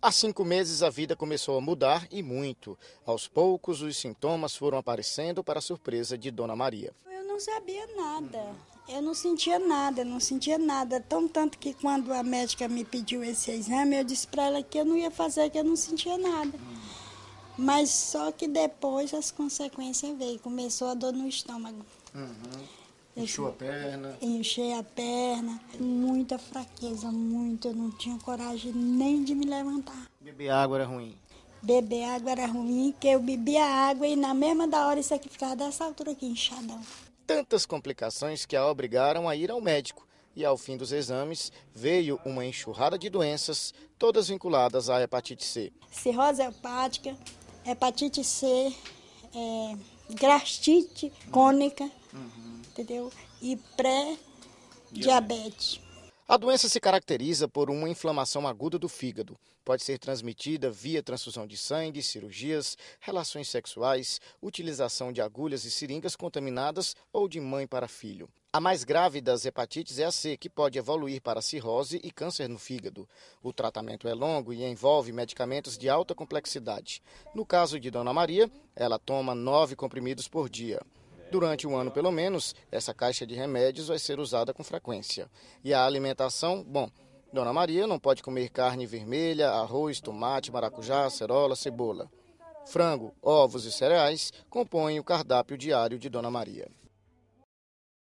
Há cinco meses a vida começou a mudar e muito. Aos poucos os sintomas foram aparecendo para a surpresa de Dona Maria. Eu não sabia nada, eu não sentia nada, não sentia nada. Tão tanto que quando a médica me pediu esse exame, eu disse para ela que eu não ia fazer, que eu não sentia nada. Mas só que depois as consequências veio, começou a dor no estômago. Uhum. Encheu a perna? Enchei a perna, muita fraqueza, muito. Eu não tinha coragem nem de me levantar. Beber água era ruim? Beber água era ruim, que eu bebia água e na mesma da hora isso aqui ficava dessa altura aqui, inchadão. Tantas complicações que a obrigaram a ir ao médico. E ao fim dos exames, veio uma enxurrada de doenças, todas vinculadas à hepatite C. Cirrose hepática, hepatite C, é, gastrite crônica, uhum. Entendeu? E pré-diabetes. A doença se caracteriza por uma inflamação aguda do fígado. Pode ser transmitida via transfusão de sangue, cirurgias, relações sexuais, utilização de agulhas e seringas contaminadas ou de mãe para filho. A mais grave das hepatites é a C, que pode evoluir para cirrose e câncer no fígado. O tratamento é longo e envolve medicamentos de alta complexidade. No caso de Dona Maria, ela toma nove comprimidos por dia. Durante um ano, pelo menos, essa caixa de remédios vai ser usada com frequência. E a alimentação, bom, Dona Maria não pode comer carne vermelha, arroz, tomate, maracujá, acerola, cebola. Frango, ovos e cereais compõem o cardápio diário de Dona Maria.